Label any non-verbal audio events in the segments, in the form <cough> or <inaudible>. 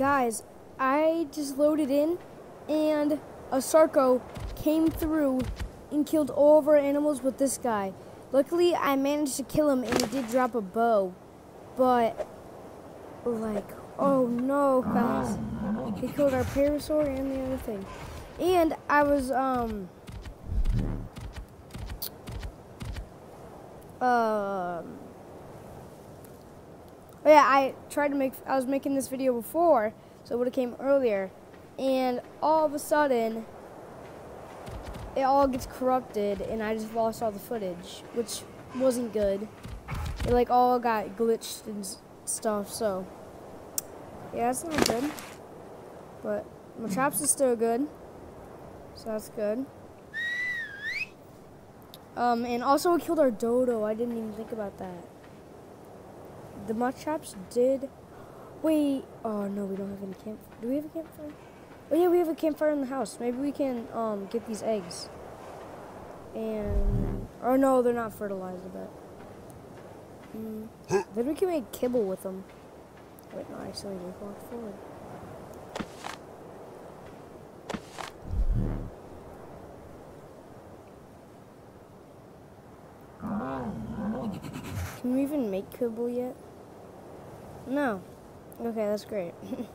guys, I just loaded in and a Sarco came through and killed all of our animals with this guy. Luckily, I managed to kill him and he did drop a bow. But, like, oh no, guys. He killed our parasaur and the other thing. And I was, um, um, oh yeah, I tried to make, I was making this video before, so it would have came earlier. And all of a sudden, it all gets corrupted and I just lost all the footage, which wasn't good. It like all got glitched and stuff, so yeah, it's not good. But my traps is still good, so that's good. Um, and also we killed our dodo. I didn't even think about that. The mud traps did. Wait. Oh no, we don't have any camp. Do we have a campfire? Oh yeah, we have a campfire in the house. Maybe we can um get these eggs. And oh no, they're not fertilized. I bet. Mm. then we can make kibble with them. Wait, no, I accidentally walked forward. Can we even make kibble yet? No. Okay, that's great. <laughs>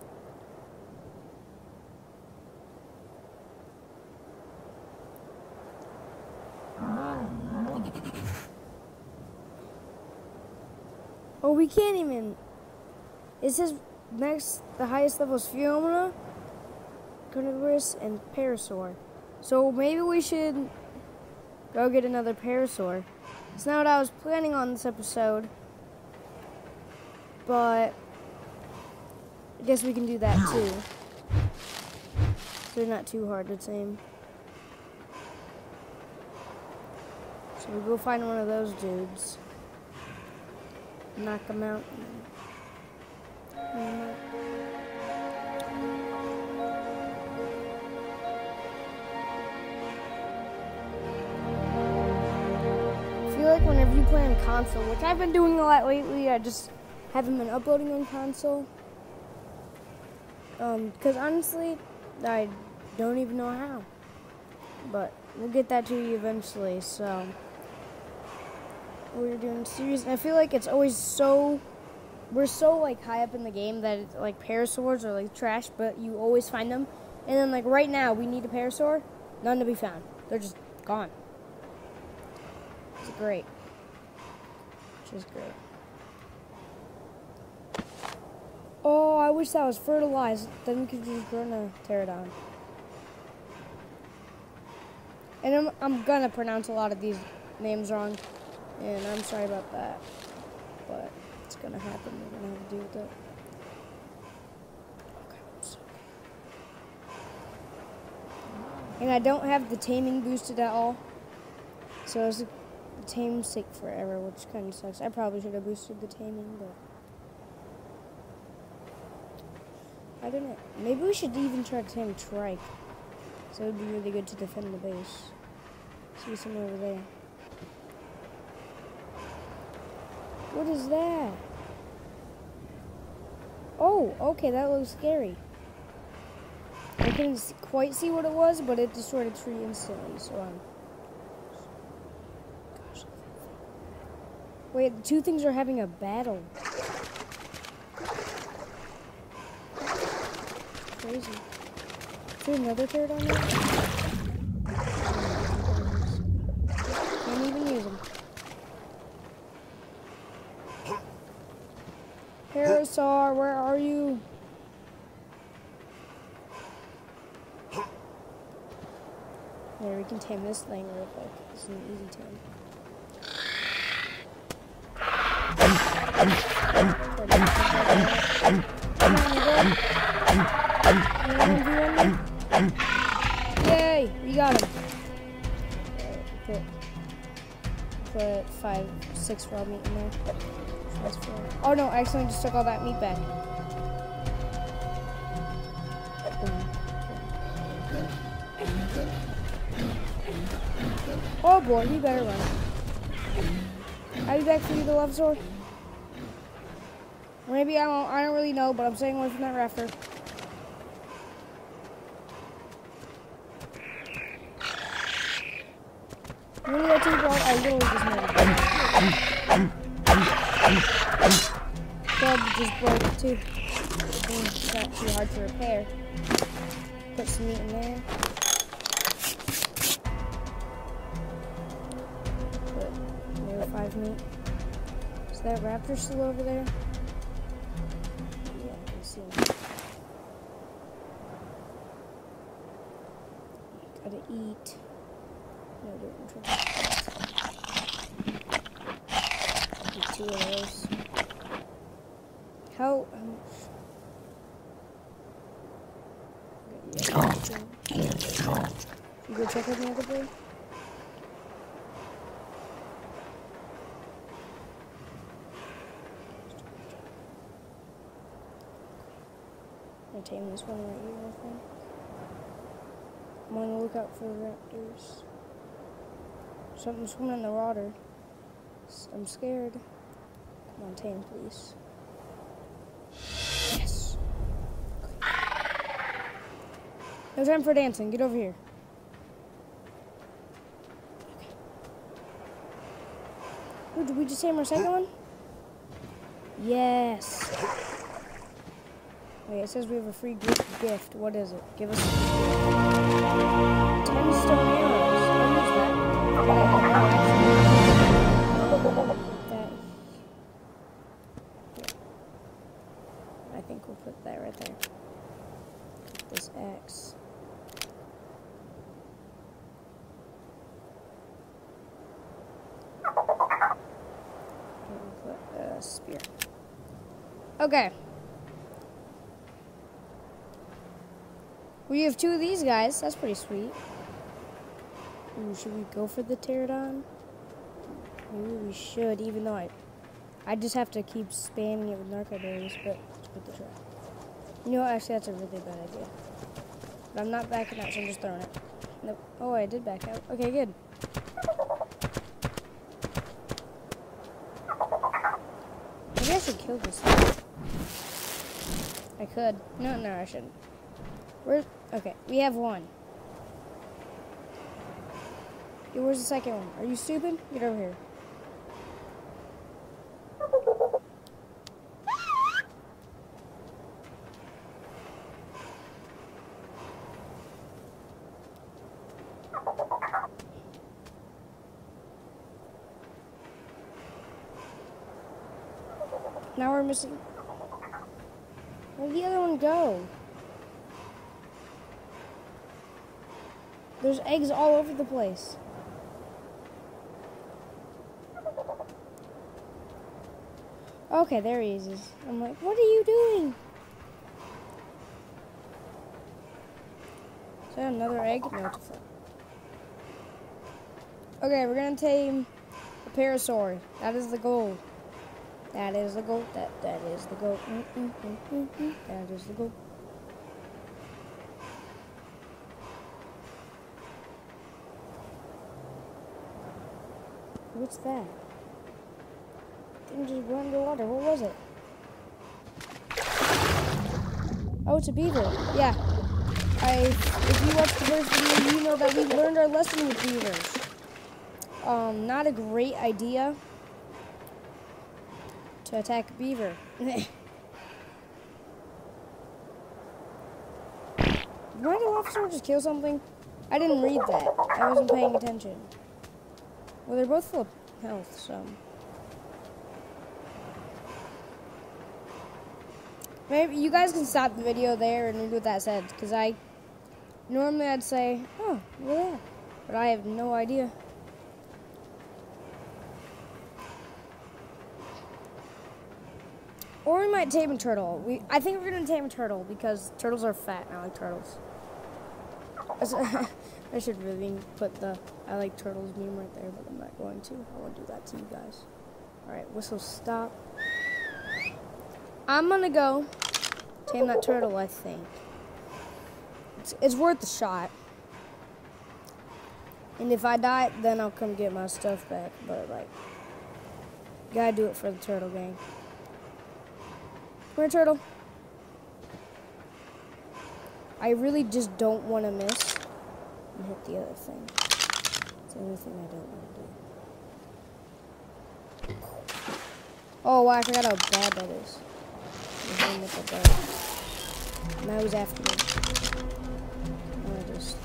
oh, we can't even. It says next, the highest level is Phiomena, Carnivorous, and Parasaur. So maybe we should go get another Parasaur. It's not what I was planning on this episode, but I guess we can do that too. So they're not too hard to tame. So we go find one of those dudes. Knock them out. I feel like whenever you play on console, which I've been doing a lot lately, I just haven't been uploading on console. Um, because honestly, I don't even know how. But we'll get that to you eventually, so we're doing series and I feel like it's always so we're so like high up in the game that it's, like parasaurs are like trash, but you always find them. And then like right now we need a parasaur, none to be found. They're just gone. It's great. Which is great. Oh, I wish that was fertilized. Then we could just grow a pterodon. And I'm, I'm gonna pronounce a lot of these names wrong. And I'm sorry about that. But it's gonna happen. We're gonna have to deal with it. And I don't have the taming boosted at all. So it's the tame sick forever, which kind of sucks. I probably should have boosted the taming, but. I don't know. Maybe we should even try to tame Trike. So it would be really good to defend the base. See someone over there. What is that? Oh, okay, that looks scary. I couldn't quite see what it was, but it destroyed a tree instantly, so I'm... Gosh. Wait, the two things are having a battle. Crazy. Is there another turret on there? Can't even use them. Parasaur, where are you? There, we can tame this thing real quick. Is an easy tame. Yay! We got him. Put, put five, six raw meat in there. Oh no, I accidentally just took all that meat back. Oh boy, you better run. I'll be back for you, the love sword. Maybe I don't. I don't really know, but I'm staying away from that raptor. One of the two brought, I literally just made it. Club just broke too. It's not too hard to repair. Put some meat in there. Put maybe five meat. Is that raptor still over there? Yeah, I can see him. Gotta eat. No, don't try. Eat two of those. How? how much? The? I'm tame this one right here, I think. I'm on the lookout for raptors. Something swimming in the water. I'm scared. Come on, tame, please. Yes. No time for dancing. Get over here. Okay. Ooh, did we just tame our second one? Yes. Wait, it says we have a free gift. What is it? Give us ten stone arrows. That. I think we'll put that right there. This X. And we'll put a spear. Okay. We have two of these guys. That's pretty sweet. Ooh, should we go for the pterodon? Maybe we should, even though I, I just have to keep spamming it with narco berries, but let's put the try. You know, actually, that's a really bad idea. But I'm not backing out, so I'm just throwing it. Nope. Oh, I did back out. Okay, good. Maybe I should kill this. I could. No, no, I shouldn't. Where? Okay, we have one. Where's the second one? Are you stupid? Get over here. Now we're missing. Where'd the other one go? There's eggs all over the place. Okay, there he is. I'm like, what are you doing? Is that another egg? No. Okay, we're gonna tame a parasaur. That is the goal. That is the goal. That that is the goal. Mm, mm, mm, mm, mm. That is the goal. What's that? Thing just went underwater. What was it? Oh, it's a beaver. Yeah. I. If you watched the first video, you know that we learned our lesson with beavers. Um, not a great idea to attack a beaver. Did my officer just kill something? I didn't read that. I wasn't paying attention. Well, they're both full of health, so. Maybe you guys can stop the video there and read what that said, because I normally I'd say, oh, yeah, but I have no idea. Or we might tame a turtle. We, I think we're gonna tame a turtle because turtles are fat. And I like turtles. <laughs> I should really put the I like turtles meme right there, but I'm not going to. I won't do that to you guys. Alright, whistle stop. I'm gonna go tame that turtle, I think. It's, it's worth a shot. And if I die, then I'll come get my stuff back. But, like, gotta do it for the turtle gang. Come here, turtle. I really just don't want to miss and hit the other thing. It's the only thing I don't want to do. Oh, wow, I forgot how bad that is. Now he's after me. I just...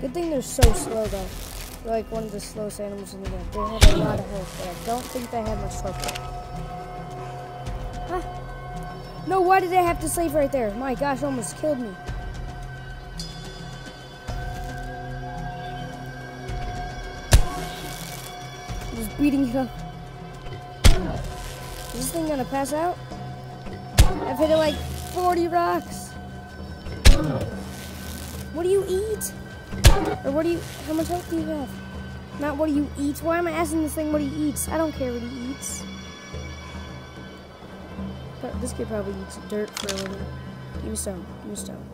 Good thing they're so slow though. Like one of the slowest animals in the game. They have a lot of health, but I don't think they have much torpor. Huh? No, why did they have to save right there? My gosh, almost killed me. Just beating it up. Is this thing gonna pass out? I've hit it like 40 rocks. What do you eat? Or what do you, how much health do you have? Not what do you eat? Why am I asking this thing what he eats? I don't care what he eats. But this kid probably eats dirt for a living. Give me stone. Give me stone.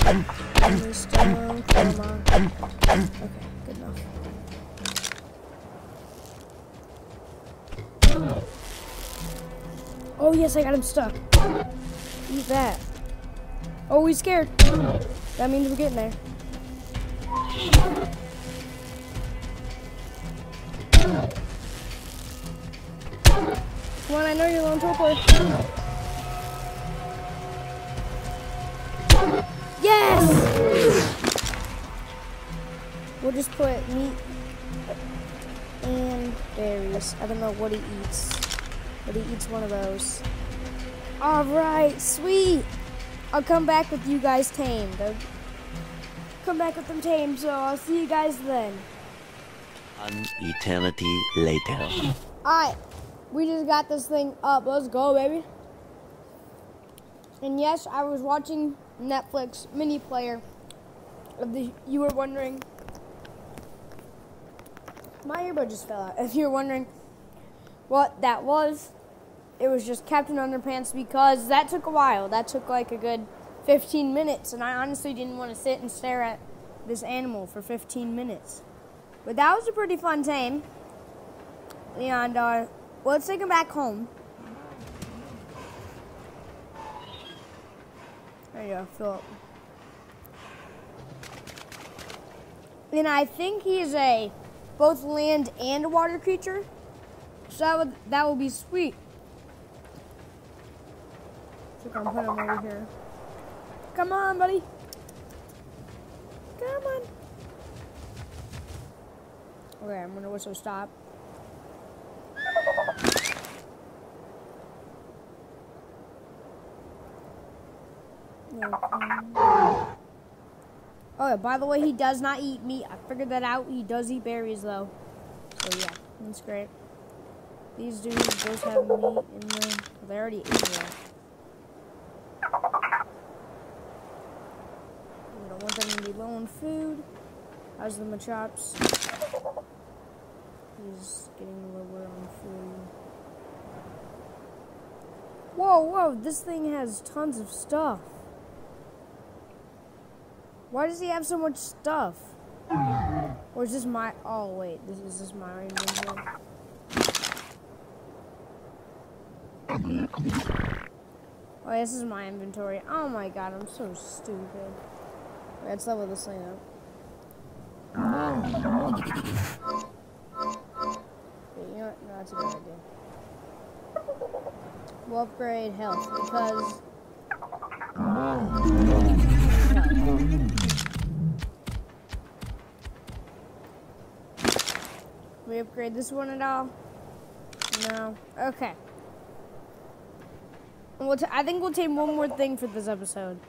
Give me stone. Come on. Okay, good enough. Oh yes, I got him stuck. Eat that. Oh, he's scared. That means we're getting there. Come on, I know you're on top Yes! We'll just put meat and berries. I don't know what he eats, but he eats one of those. All right, sweet. I'll come back with you guys tamed. Come back with them tame, so I'll see you guys then. An eternity later. Alright, we just got this thing up. Let's go, baby. And yes, I was watching Netflix mini player. If the, you were wondering, my earbud just fell out. If you're wondering what that was, it was just Captain Underpants because that took a while. That took like a good 15 minutes, and I honestly didn't want to sit and stare at this animal for 15 minutes. But that was a pretty fun tame. And uh, well, let's take him back home. There you go, Philip. And I think he's a both land and water creature. So that would that would be sweet. So I'm put him over here. Come on, buddy. Come on. Okay, I'm gonna whistle stop. Oh, yeah, by the way, he does not eat meat. I figured that out. He does eat berries, though. So, yeah, that's great. These dudes both have meat in them. They already ate that. We low on food. How's the Machops? He's getting lower on food. Whoa, whoa, this thing has tons of stuff. Why does he have so much stuff? Or is this my, oh wait, this is this my inventory? Oh, this is my inventory. Oh my god, I'm so stupid. Let's level this thing up. Wait, you know what? No, that's a good idea. We'll upgrade health because. We upgrade this one at all? No. Okay. We'll I think we'll take one more thing for this episode.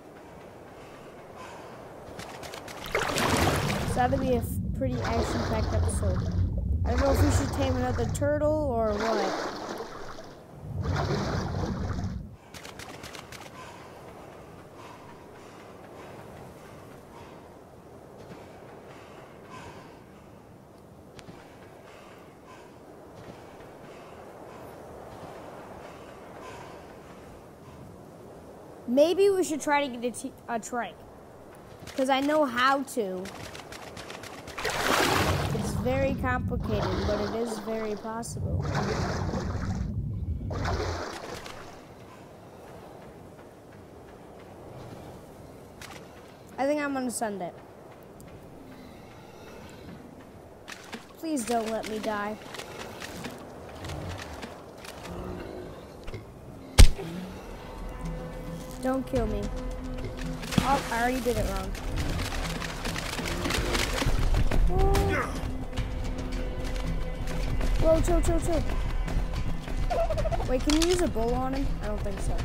That'll be a pretty action-packed episode. I don't know if we should tame another turtle or what. Maybe we should try to get a, a trike. Because I know how to. Very complicated, but it is very possible. I think I'm gonna send it. Please don't let me die. Don't kill me. Oh, I already did it wrong. Oh. Whoa, chill, chill, chill. Wait, can you use a bull on him? I don't think so.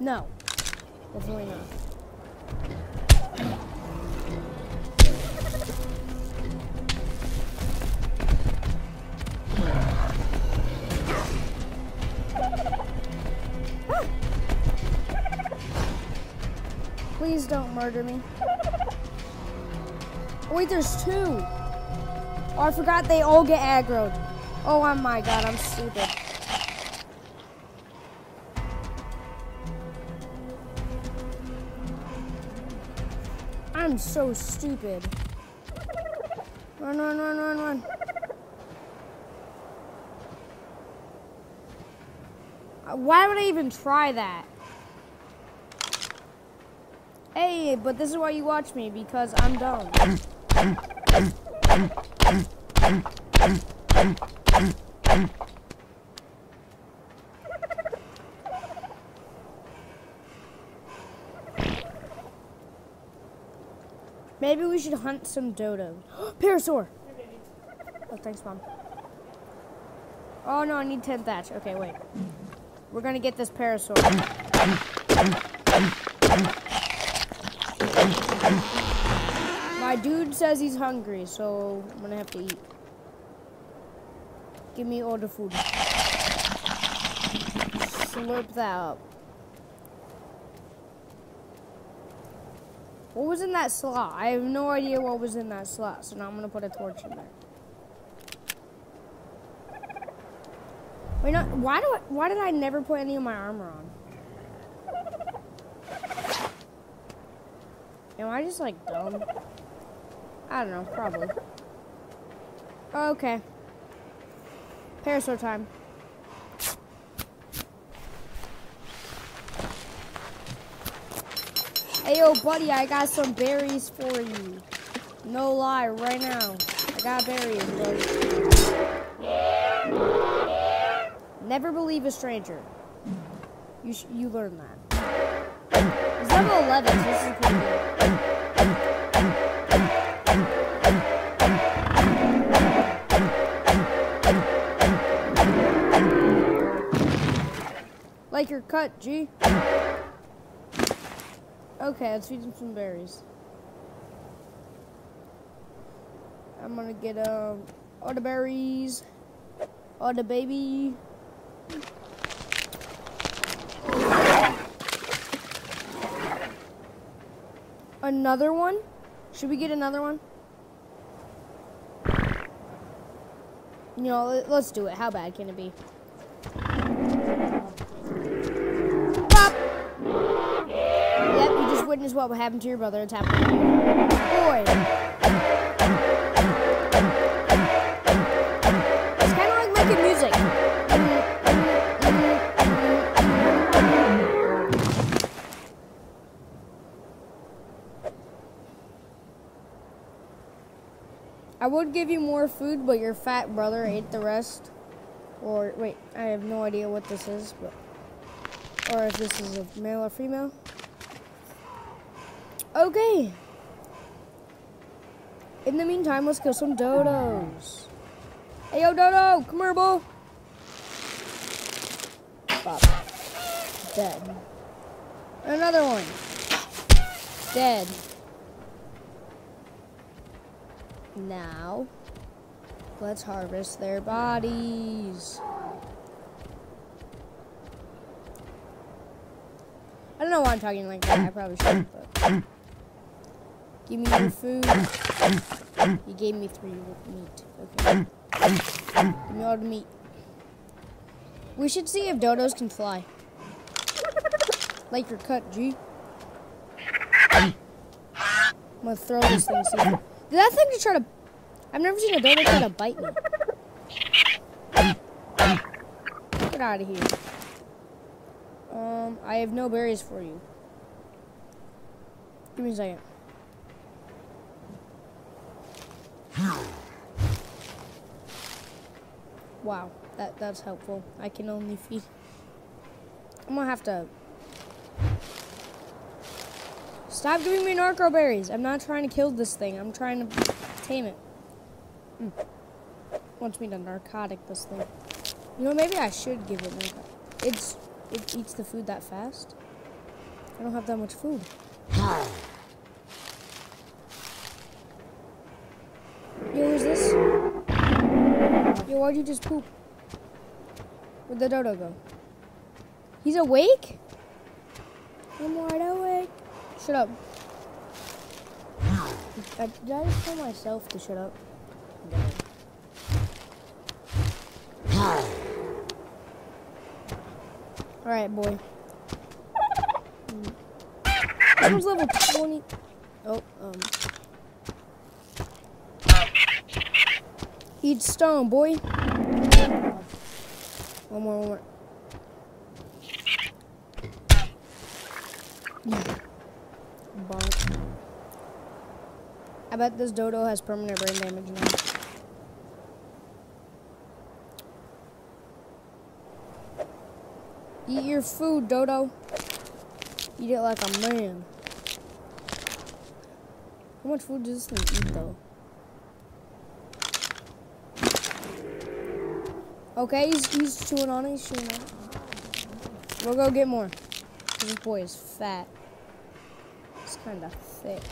No, definitely not. Please don't murder me. Wait, there's two. Oh, I forgot they all get aggroed. Oh my god, I'm stupid. I'm so stupid. Run, run, run, run, run. Why would I even try that? Hey, but this is why you watch me, because I'm dumb. Maybe we should hunt some dodo. <gasps> Parasaur! Oh, thanks, Mom. Oh, no, I need 10 thatch. Okay, wait. We're gonna get this parasaur. My dude says he's hungry, so I'm gonna have to eat. Give me all the food. Slurp that up. What was in that slot? I have no idea what was in that slot, so now I'm gonna put a torch in there. Wait, no, why do I, why did I never put any of my armor on? Am I just like dumb? I don't know, probably. Okay. Parasaur time. Hey yo, buddy, I got some berries for you. No lie, right now. I got berries, buddy. Never believe a stranger. You you learn that. Level 11, so this is pretty good. Like your cut, G. Okay, let's feed him some berries. I'm gonna get um all the berries, all the baby. Another one? Should we get another one? You know, let- let's do it. How bad can it be? Pop! Yep, you just witnessed what happened to your brother. It's happening to you. Boy. It's kind of like making music. Would give you more food, but your fat brother ate the rest. Or, wait, I have no idea what this is, but. Or if this is a male or female. Okay. In the meantime, let's kill some dodos. Hey, yo, dodo, come here, bull. Dead. Another one. Dead. Now, let's harvest their bodies. I don't know why I'm talking like that. I probably should, but. Give me your food. You gave me three meat. Okay. Give me all the meat. We should see if dodos can fly. Like your cut, G. I'm gonna throw this thing. See. Did that thing just try to? I've never seen a dodo try to bite me. Get out of here. Um, I have no berries for you. Give me a second. Wow, that that's helpful. I can only feed. I'm gonna have to stop giving me narco berries. I'm not trying to kill this thing. I'm trying to tame it. Mm. Wants me to narcotic this thing. You know, maybe I should give it narcotic. It's it eats the food that fast. I don't have that much food. Yo, who's this? Yo, why'd you just poop? Where'd the dodo go? He's awake? I'm wide awake. Shut up. I, did I just tell myself to shut up? Alright, boy. This was level 20. Oh, um. Eat stone, boy. One more, one more. I bet this dodo has permanent brain damage now. Eat your food, dodo. Eat it like a man. How much food does this thing eat, though? Okay, he's, he's chewing on it. He's chewing on it. We'll go get more. This boy is fat. He's kind of thick.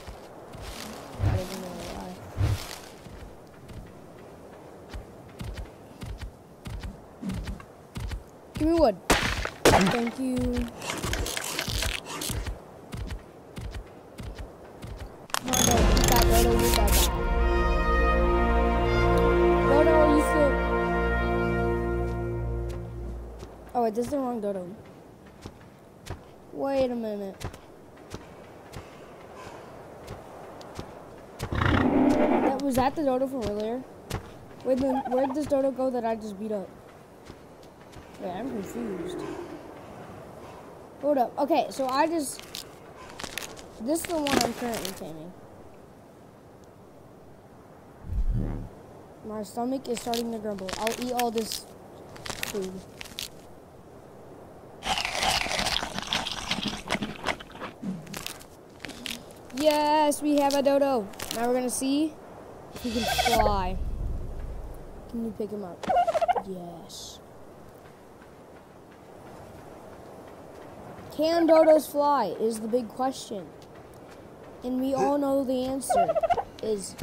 Not even gonna lie. Give me wood. Thank you. Oh, wait, this is the wrong Dodo. Wait a minute. That was that the Dodo from earlier? Wait, then where'd this Dodo go that I just beat up? Wait, I'm confused. Hold up. Okay, so I just. This is the one I'm currently taming. My stomach is starting to grumble. I'll eat all this food. Yes, we have a dodo. Now we're gonna see if he can fly. Can you pick him up? Yes. Can dodos fly is the big question. And we all know the answer is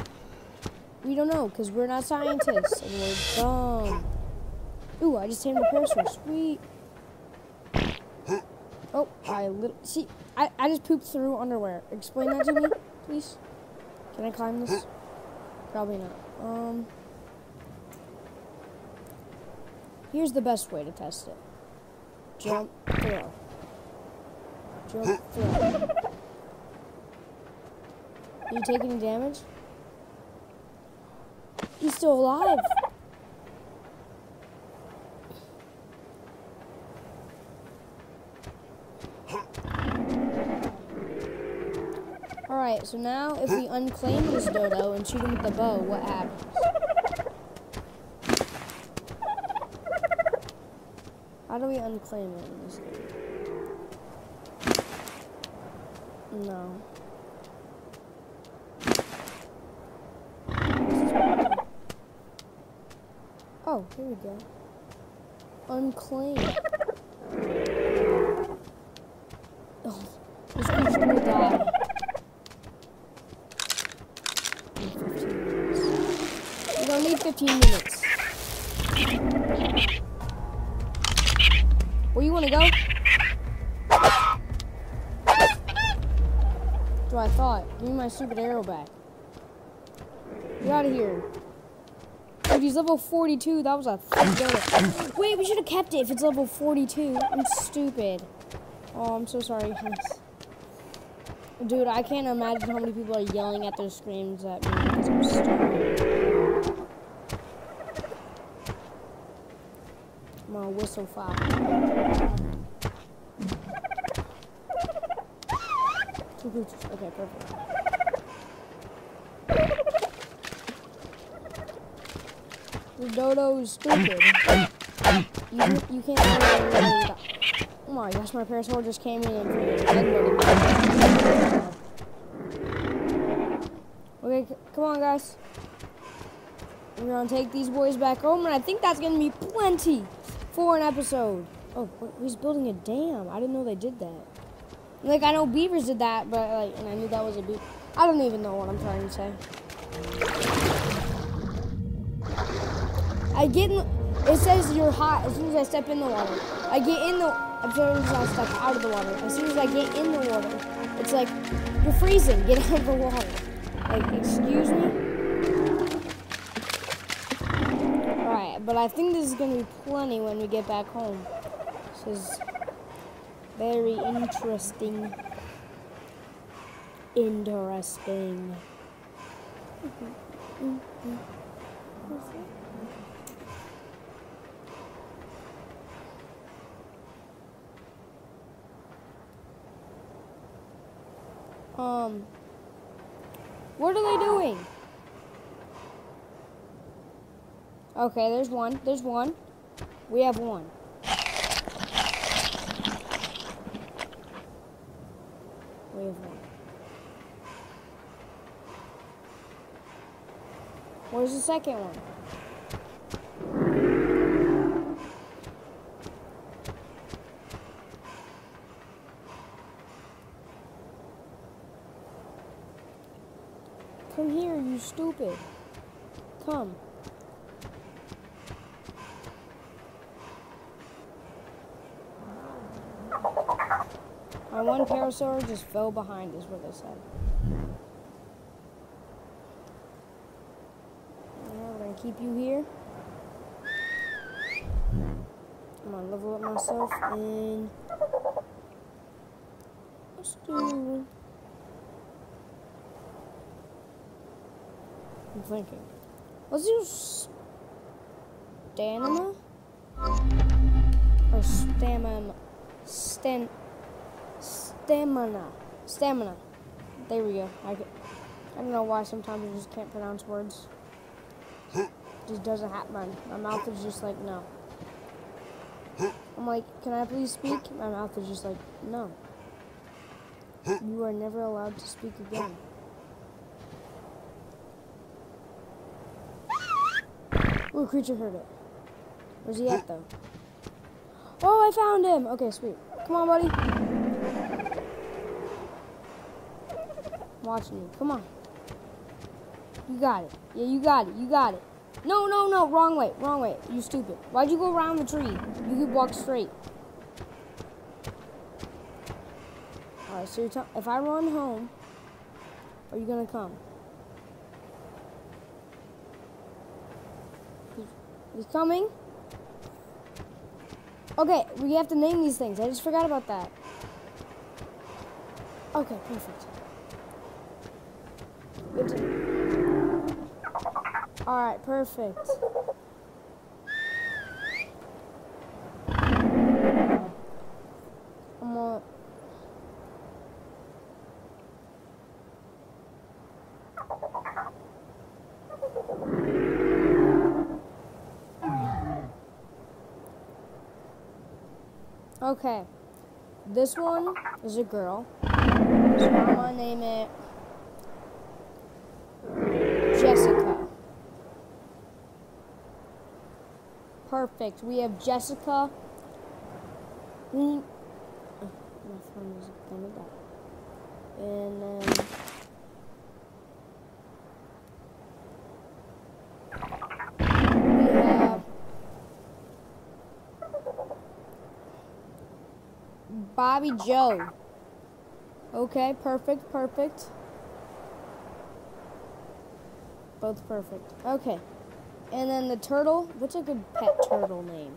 we don't know because we're not scientists and we're dumb. Ooh, I just tamed a parasaur. Sweet. Oh, I lit see. I, I just pooped through underwear. Explain that to me, please. Can I climb this? Probably not. Um. Here's the best way to test it. Jump, throw. Throw. You take any damage? He's still alive. Alright, so now if we unclaim this dodo and shoot him with the bow, what happens? How do we unclaim it in this game? No. Oh, here we go. Unclaim. Stupid arrow back. Get out of here. Dude, he's level 42. That was a dodo. Wait, we should have kept it if it's level 42. I'm stupid. Oh, I'm so sorry. Dude, I can't imagine how many people are yelling at their screens at me because I'm stupid. I'm gonna whistle fire. Okay, perfect. The dodo is stupid. You, you can't Oh my gosh, my parasaur just came in and. Okay, come on, guys. We're gonna take these boys back home, and I think that's gonna be plenty for an episode. Oh, he's building a dam. I didn't know they did that. Like, I know beavers did that, but, like, and I knew that was a beaver. I don't even know what I'm trying to say. I get in, it says you're hot as soon as I step in the water. I get in the, soon as I step out of the water. As soon as I get in the water, it's like, you're freezing, <laughs> get out of the water. Like, excuse me? Alright, but I think this is gonna be plenty when we get back home. This is very interesting. Interesting. Mm-hmm. Mm-hmm. Mm-hmm. Um, what are they doing? Okay, there's one. There's one. We have one. We have one. Where's the second one? Come here, you stupid. Come. My one parasaur just fell behind, is what they said. Alright, we're gonna keep you here. I'm gonna level up myself and let's do. I'm thinking. Let's do stamina or stamina. Stamina. Stamina. There we go. I, I don't know why sometimes I just can't pronounce words. just doesn't happen. My mouth is just like, no. I'm like, can I please speak? My mouth is just like, no. You are never allowed to speak again. Ooh, creature heard it. Where's he at, though? Oh, I found him! Okay, sweet. Come on, buddy. I'm watching you. Come on. You got it. Yeah, you got it. You got it. No, no, no. Wrong way. Wrong way. You stupid. Why'd you go around the tree? You could walk straight. Alright, so if I run home, are you gonna come? He's coming. Okay, we have to name these things. I just forgot about that. Okay, perfect. Good Alright, perfect. I'm gonna... Okay. This one is a girl. So I'm gonna name it Jessica. Perfect. We have Jessica. We oh, my phone is gonna die. And then we have Bobby Joe. Okay, perfect, perfect. Both perfect. Okay. And then the turtle, what's a good pet turtle name?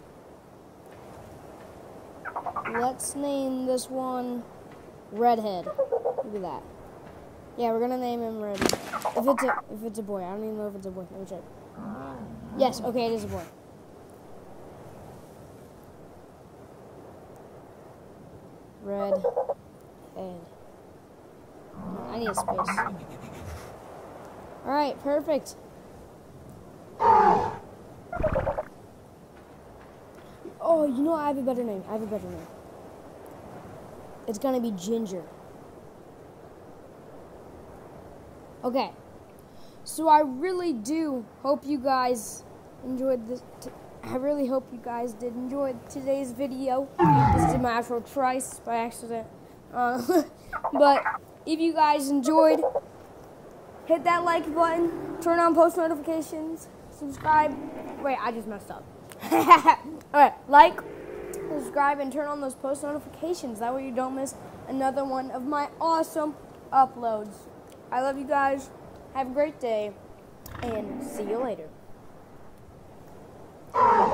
let's name this one Redhead. Look at that. Yeah, we're gonna name him Redhead. If it's a if it's a boy, I don't even know if it's a boy. Let me check. Yes, okay, it is a boy. Red and I need a space. Alright, perfect. Oh, you know I have a better name. I have a better name. It's gonna be Ginger. Okay. So I really do hope you guys enjoyed this. I really hope you guys did enjoy today's video. This is my actual trice by accident. Uh, <laughs> but if you guys enjoyed, hit that like button, turn on post notifications, subscribe. Wait, I just messed up. <laughs> Alright, like, subscribe, and turn on those post notifications. That way you don't miss another one of my awesome uploads. I love you guys. Have a great day, and see you later. Oh.